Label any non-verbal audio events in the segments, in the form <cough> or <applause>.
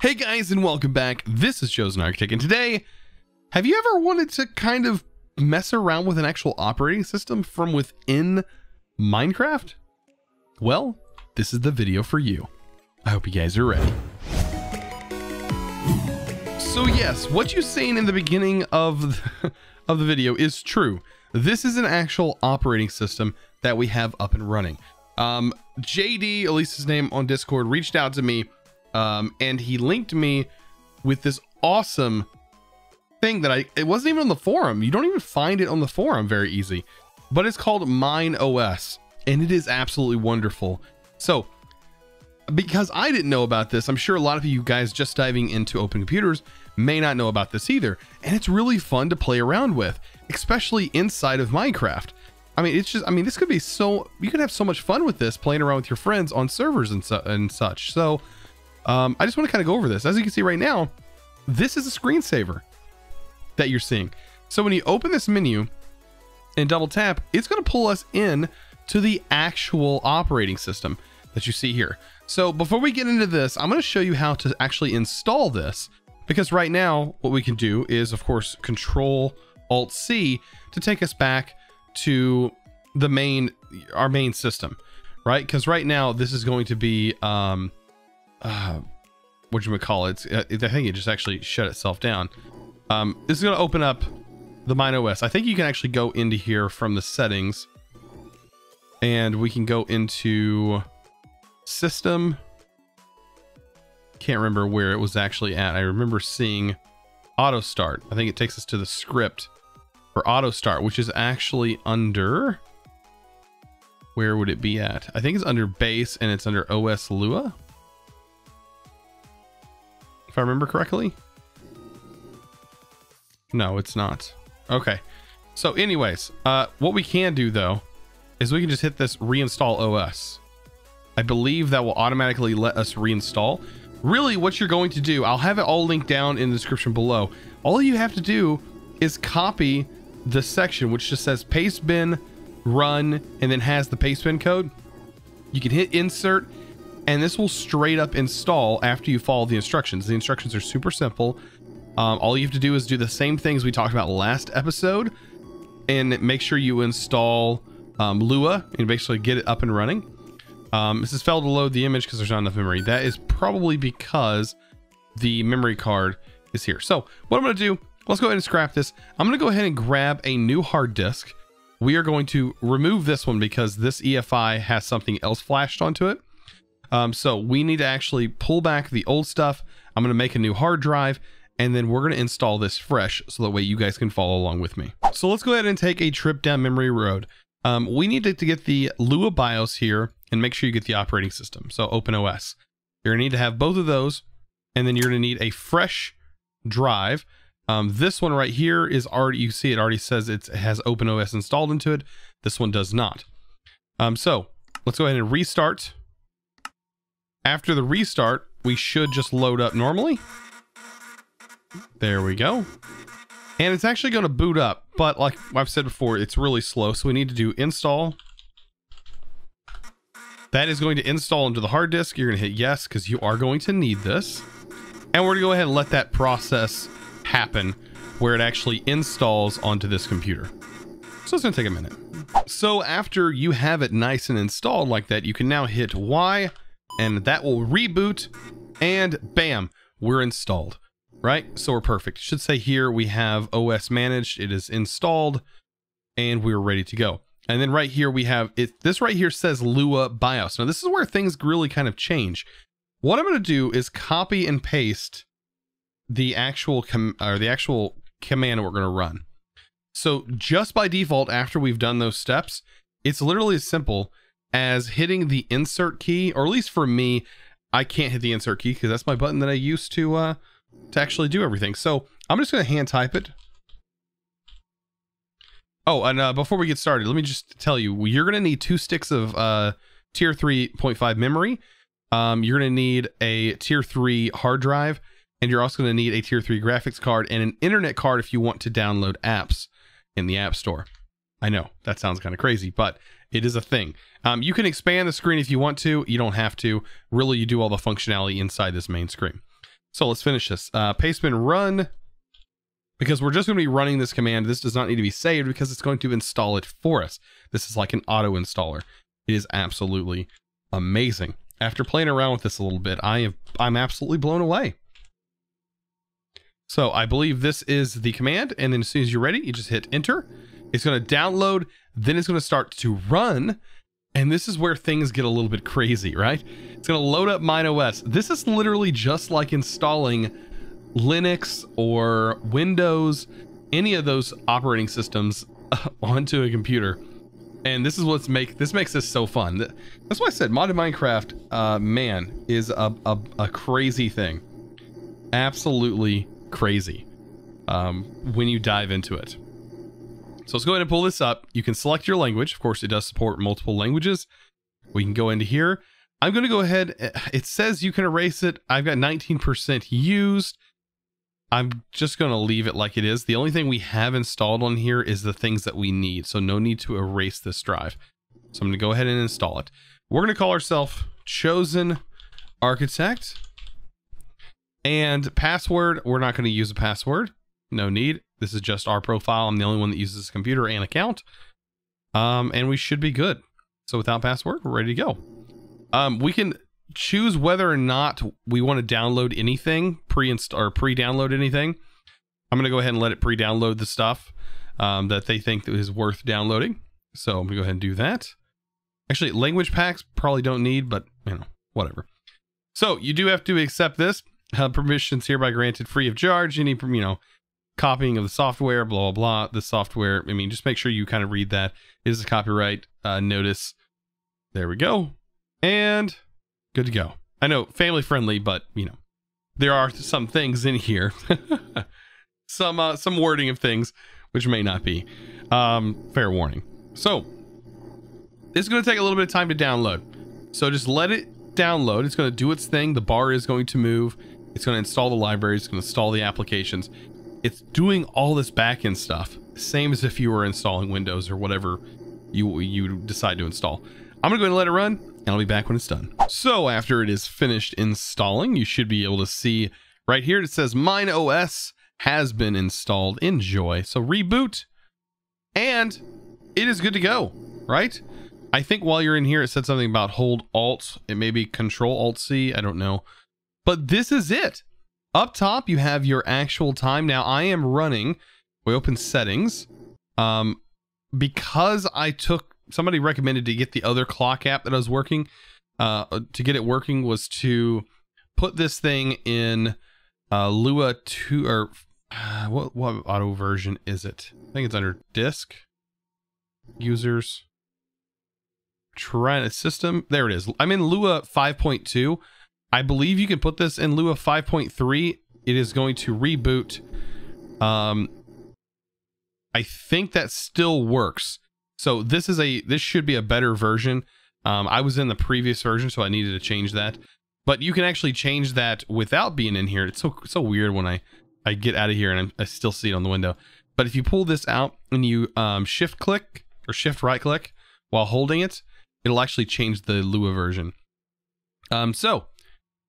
Hey guys, and welcome back. This is Chosen Architect, and today, have you ever wanted to kind of mess around with an actual operating system from within Minecraft? Well, this is the video for you. I hope you guys are ready. So yes, what you've seen in the beginning of the, <laughs> of the video is true. This is an actual operating system that we have up and running. Um, JD, at least his name on Discord, reached out to me um, and he linked me with this awesome thing that I it wasn't even on the forum. You don't even find it on the forum very easy, but it's called Mine OS, and it is absolutely wonderful. So, because I didn't know about this, I'm sure a lot of you guys just diving into open computers may not know about this either, and it's really fun to play around with, especially inside of Minecraft. I mean, it's just, I mean, this could be so, you could have so much fun with this playing around with your friends on servers and, su and such. So, um, I just want to kind of go over this. As you can see right now, this is a screensaver that you're seeing. So when you open this menu and double tap, it's going to pull us in to the actual operating system that you see here. So before we get into this, I'm going to show you how to actually install this because right now what we can do is of course control alt C to take us back to the main our main system, right? Because right now this is going to be um, uh, what you would call it. Uh, I think it just actually shut itself down. Um, this is going to open up the Mine OS. I think you can actually go into here from the settings and we can go into system. Can't remember where it was actually at. I remember seeing auto start. I think it takes us to the script for auto start, which is actually under, where would it be at? I think it's under base and it's under OS Lua I remember correctly. No, it's not. Okay. So anyways, uh, what we can do though, is we can just hit this reinstall OS. I believe that will automatically let us reinstall. Really what you're going to do, I'll have it all linked down in the description below. All you have to do is copy the section which just says paste bin, run and then has the paste bin code. You can hit insert and this will straight up install after you follow the instructions. The instructions are super simple. Um, all you have to do is do the same things we talked about last episode and make sure you install um, Lua and basically get it up and running. Um, this is failed to load the image because there's not enough memory. That is probably because the memory card is here. So what I'm going to do, let's go ahead and scrap this. I'm going to go ahead and grab a new hard disk. We are going to remove this one because this EFI has something else flashed onto it. Um, so we need to actually pull back the old stuff. I'm going to make a new hard drive and then we're going to install this fresh so that way you guys can follow along with me. So let's go ahead and take a trip down memory road. Um, we need to, to, get the Lua BIOS here and make sure you get the operating system. So open OS. You're going to need to have both of those and then you're going to need a fresh drive. Um, this one right here is already, you see it already says it has open OS installed into it. This one does not. Um, so let's go ahead and restart after the restart, we should just load up normally. There we go. And it's actually going to boot up, but like I've said before, it's really slow. So we need to do install. That is going to install into the hard disk. You're going to hit yes, because you are going to need this. And we're going to go ahead and let that process happen where it actually installs onto this computer. So it's going to take a minute. So after you have it nice and installed like that, you can now hit Y and that will reboot and bam, we're installed, right? So we're perfect. Should say here we have OS managed, it is installed and we're ready to go. And then right here we have it. This right here says Lua BIOS. Now this is where things really kind of change. What I'm going to do is copy and paste the actual com or the actual command we're going to run. So just by default, after we've done those steps, it's literally as simple as hitting the insert key, or at least for me, I can't hit the insert key because that's my button that I use to uh, to actually do everything. So I'm just going to hand type it. Oh, and uh, before we get started, let me just tell you, you're going to need two sticks of uh, tier 3.5 memory. Um, you're going to need a tier 3 hard drive, and you're also going to need a tier 3 graphics card and an internet card if you want to download apps in the App Store. I know that sounds kind of crazy, but it is a thing. Um, you can expand the screen if you want to. You don't have to. Really, you do all the functionality inside this main screen. So let's finish this. Uh, Pastebin run, because we're just going to be running this command. This does not need to be saved because it's going to install it for us. This is like an auto installer. It is absolutely amazing. After playing around with this a little bit, I am I'm absolutely blown away. So I believe this is the command, and then as soon as you're ready, you just hit enter. It's going to download, then it's going to start to run, and this is where things get a little bit crazy, right? It's going to load up MineOS. This is literally just like installing Linux or Windows, any of those operating systems <laughs> onto a computer. And this is what's make this makes this so fun. That's why I said modded Minecraft, uh, man, is a, a, a crazy thing. Absolutely crazy um, when you dive into it. So let's go ahead and pull this up. You can select your language. Of course, it does support multiple languages. We can go into here. I'm going to go ahead. Eh, it says you can erase it. I've got 19% used. I'm just going to leave it like it is. The only thing we have installed on here is the things that we need. So no need to erase this drive. So I'm going to go ahead and install it. We're going to call ourselves Chosen Architect. And password, we're not going to use a password. No need. This is just our profile. I'm the only one that uses this computer and account. Um, and we should be good. So without password, we're ready to go. Um, we can choose whether or not we want to download anything, pre-install or pre-download anything. I'm going to go ahead and let it pre-download the stuff um, that they think is worth downloading. So I'm going to go ahead and do that. Actually, language packs probably don't need, but you know, whatever. So you do have to accept this. Uh, permissions hereby granted free of charge. Any, from, you know, copying of the software, blah, blah, blah. The software, I mean, just make sure you kind of read that. Is a copyright uh, notice. There we go. And good to go. I know family friendly, but you know, there are some things in here, <laughs> some uh, some wording of things which may not be. Um, fair warning. So this is going to take a little bit of time to download. So just let it download. It's going to do its thing. The bar is going to move. It's going to install the library. It's going to install the applications it's doing all this backend stuff, same as if you were installing Windows or whatever you you decide to install. I'm gonna go ahead and let it run, and I'll be back when it's done. So after it is finished installing, you should be able to see right here it says MineOS has been installed. Enjoy. So reboot, and it is good to go, right? I think while you're in here, it said something about hold Alt. It may be Control Alt C. I don't know. But this is it. Up top, you have your actual time. Now, I am running. We open settings. Um, because I took somebody recommended to get the other clock app that I was working. Uh, to get it working was to put this thing in uh, Lua two or uh, <sighs> what what auto version is it? I think it's under disk users trying system. There it is. I'm in Lua 5.2. I believe you can put this in Lua 5.3. It is going to reboot. Um, I think that still works. So this is a this should be a better version. Um, I was in the previous version, so I needed to change that. But you can actually change that without being in here. It's so so weird when I I get out of here and I'm, i still see it on the window. But if you pull this out and you um, shift click or shift right click while holding it, it'll actually change the Lua version. Um, so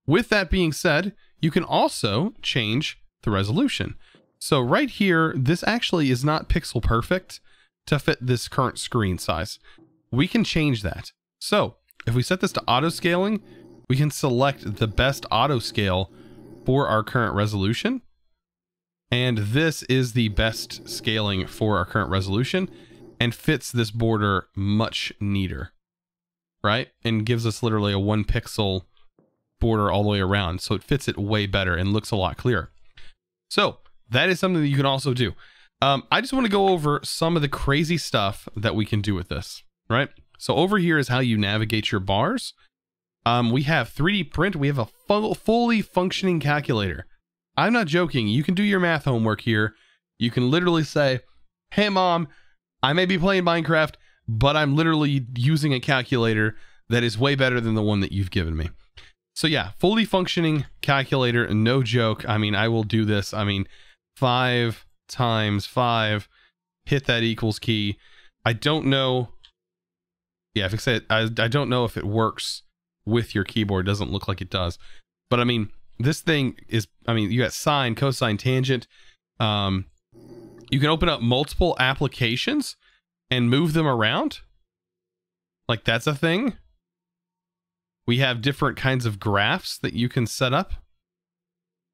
with that being said, you can also change the resolution. So right here, this actually is not pixel perfect to fit this current screen size. We can change that. So if we set this to auto scaling, we can select the best auto scale for our current resolution. And this is the best scaling for our current resolution and fits this border much neater, right? And gives us literally a one pixel border all the way around. So it fits it way better and looks a lot clearer. So that is something that you can also do. Um, I just want to go over some of the crazy stuff that we can do with this, right? So over here is how you navigate your bars. Um, we have 3D print. We have a full, fully functioning calculator. I'm not joking. You can do your math homework here. You can literally say, hey, mom, I may be playing Minecraft, but I'm literally using a calculator that is way better than the one that you've given me. So yeah, fully functioning calculator, no joke. I mean, I will do this. I mean, five times five, hit that equals key. I don't know. Yeah, if I say I, I don't know if it works with your keyboard. It doesn't look like it does. But I mean, this thing is, I mean, you got sine, cosine, tangent. Um, you can open up multiple applications and move them around. Like that's a thing. We have different kinds of graphs that you can set up.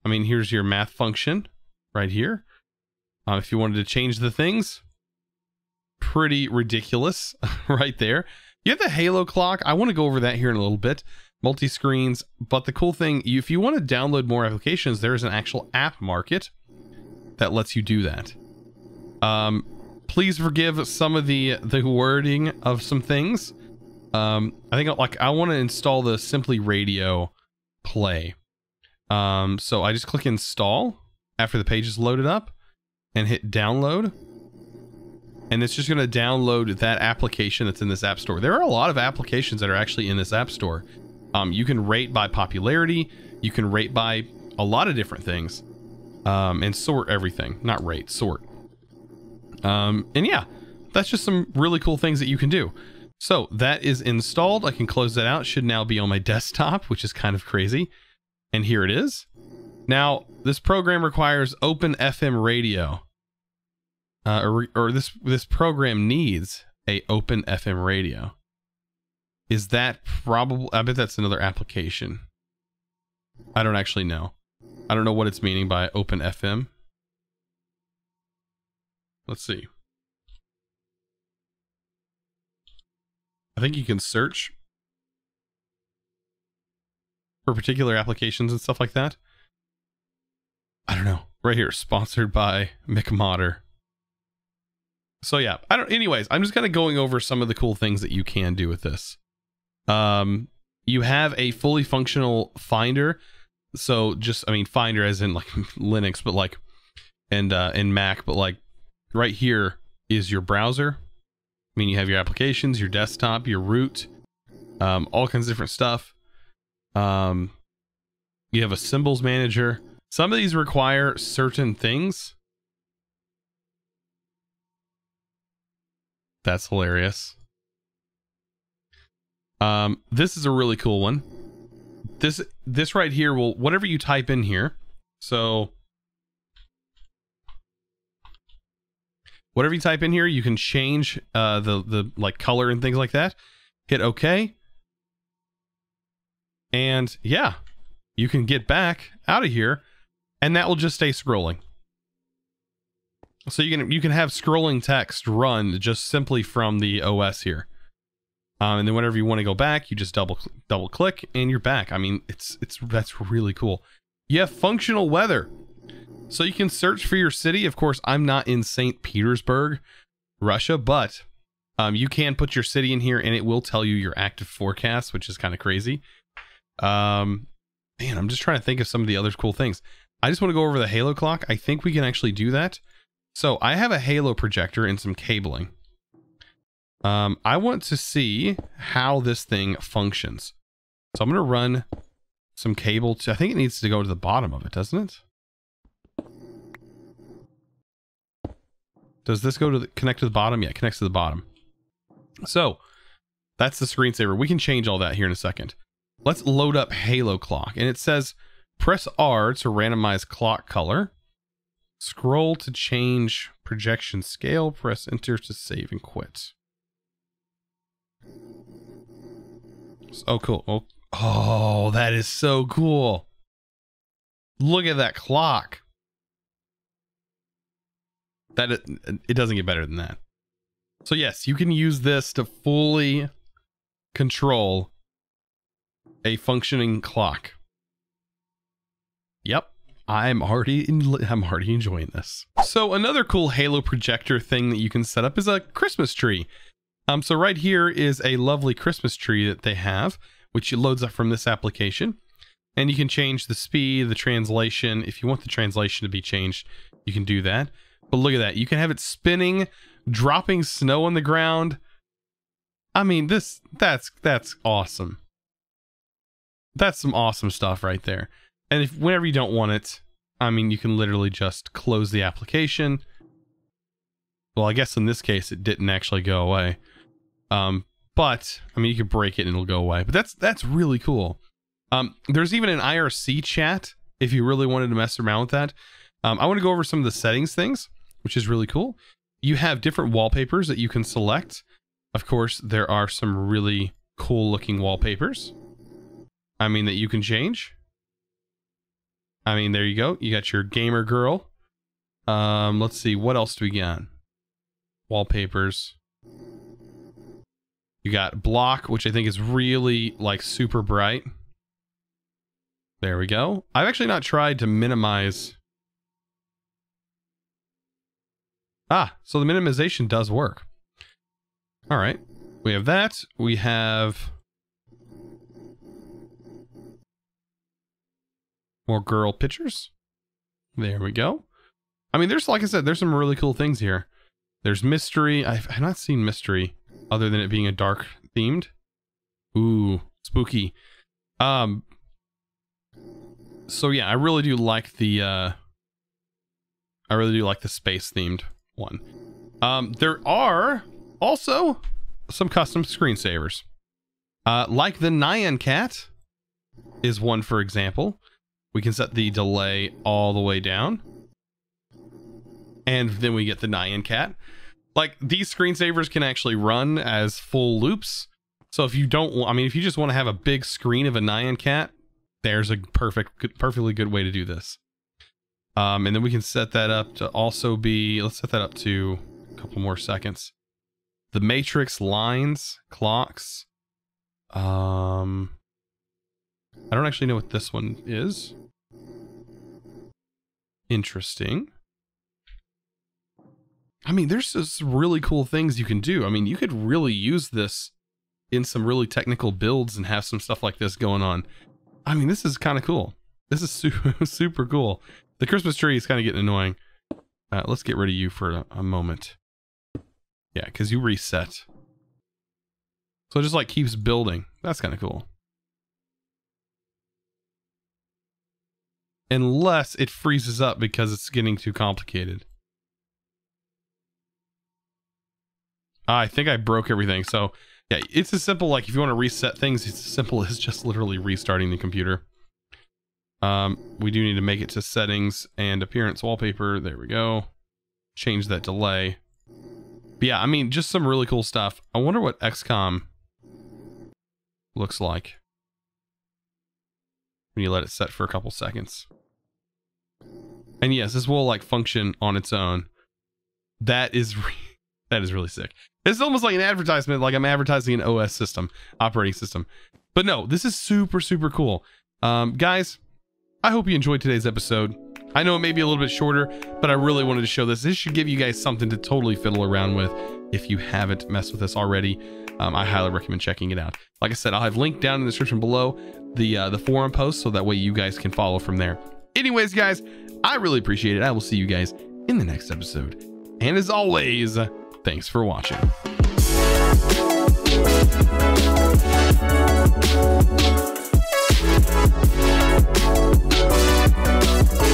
I mean, here's your math function right here. Uh, if you wanted to change the things, pretty ridiculous <laughs> right there. You have the Holo clock. I want to go over that here in a little bit. Multi screens. But the cool thing, if you want to download more applications, there is an actual app market that lets you do that. Um, please forgive some of the the wording of some things. Um, I think like I want to install the Simply Radio Play. Um, so I just click install after the page is loaded up and hit download. And it's just going to download that application that's in this app store. There are a lot of applications that are actually in this app store. Um, you can rate by popularity. You can rate by a lot of different things. Um, and sort everything. Not rate, sort. Um, and yeah, that's just some really cool things that you can do. So that is installed. I can close that out. Should now be on my desktop, which is kind of crazy. And here it is. Now, this program requires open FM radio. Uh, or, or this this program needs a open FM radio. Is that probable? I bet that's another application. I don't actually know. I don't know what it's meaning by open FM. Let's see. I think you can search for particular applications and stuff like that. I don't know. Right here, sponsored by McModder. So yeah, I don't. Anyways, I'm just kind of going over some of the cool things that you can do with this. Um, you have a fully functional Finder. So just, I mean, Finder as in like <laughs> Linux, but like, and uh, in Mac, but like, right here is your browser. I mean, you have your applications, your desktop, your root, um, all kinds of different stuff. Um, you have a symbols manager. Some of these require certain things. That's hilarious. Um, this is a really cool one. This this right here will whatever you type in here. So whatever you type in here, you can change uh, the the like color and things like that. Hit OK, and yeah, you can get back out of here, and that will just stay scrolling. So you can you can have scrolling text run just simply from the OS here. Um, and then whenever you want to go back, you just double double click and you're back. I mean, it's it's that's really cool. You have functional weather, so you can search for your city. Of course, I'm not in St. Petersburg, Russia, but um, you can put your city in here and it will tell you your active forecast, which is kind of crazy. Um, man, I'm just trying to think of some of the other cool things. I just want to go over the Holo clock. I think we can actually do that. So I have a Halo projector and some cabling. Um, I want to see how this thing functions. So I'm going to run some cable. To, I think it needs to go to the bottom of it, doesn't it? Does this go to the, connect to the bottom? Yeah, connects to the bottom. So that's the screensaver. We can change all that here in a second. Let's load up Holo Clock. And it says press R to randomize clock color. Scroll to change projection scale. Press enter to save and quit. Oh, cool. Oh, oh, that is so cool. Look at that clock. That it, doesn't get better than that. So yes, you can use this to fully control a functioning clock. Yep. I'm already in, I'm already enjoying this. So another cool Halo projector thing that you can set up is a Christmas tree. Um, so right here is a lovely Christmas tree that they have, which loads up from this application. And you can change the speed, the translation. If you want the translation to be changed, you can do that. But look at that. You can have it spinning, dropping snow on the ground. I mean, this that's that's awesome. That's some awesome stuff right there. And if whenever you don't want it, I mean, you can literally just close the application. Well, I guess in this case, it didn't actually go away. Um, but I mean, you could break it and it'll go away. But that's that's really cool. Um, there's even an IRC chat if you really wanted to mess around with that. Um, I want to go over some of the settings things, which is really cool. You have different wallpapers that you can select. Of course, there are some really cool looking wallpapers. I mean, that you can change. I mean, there you go. You got your gamer girl. Um, let's see, what else do we got? Wallpapers. You got block, which I think is really like super bright. There we go. I've actually not tried to minimize. Ah, so the minimization does work. All right. We have that. We have more girl pictures. There we go. I mean, there's, like I said, there's some really cool things here. There's mystery. I've, I've not seen mystery other than it being a dark themed. Ooh, spooky. Um, so yeah, I really do like the, uh, I really do like the space themed one. Um, there are also some custom screensavers. Uh, like the Nyan Cat is one, for example. We can set the delay all the way down. And then we get the Nyan Cat. Like, these screensavers can actually run as full loops. So if you don't, I mean, if you just want to have a big screen of a Nyan Cat, there's a perfect, perfectly good way to do this. Um, and then we can set that up to also be, let's set that up to a couple more seconds. The matrix lines, clocks. Um, I don't actually know what this one is. Interesting. I mean, there's just really cool things you can do. I mean, you could really use this in some really technical builds and have some stuff like this going on. I mean, this is kind of cool. This is <laughs> super, super cool. The Christmas tree is kind of getting annoying. Uh, let's get rid of you for a, a moment. Yeah, because you reset. So it just like keeps building. That's kind of cool. Unless it freezes up because it's getting too complicated. I think I broke everything. So yeah, it's as simple like if you want to reset things, it's as simple as just literally restarting the computer. Um, we do need to make it to settings and appearance wallpaper. There we go. Change that delay. But yeah, I mean, just some really cool stuff. I wonder what XCOM looks like when you let it set for a couple seconds. And yes, this will like function on its own. That is <laughs> that is really sick. It's almost like an advertisement, like I'm advertising an OS system, operating system. But no, this is super, super cool. Um, guys, I hope you enjoyed today's episode. I know it may be a little bit shorter, but I really wanted to show this. This should give you guys something to totally fiddle around with if you haven't messed with this already. Um, I highly recommend checking it out. Like I said, I'll have linked down in the description below the uh, the forum post so that way you guys can follow from there. Anyways, guys, I really appreciate it. I will see you guys in the next episode. And as always, thanks for watching.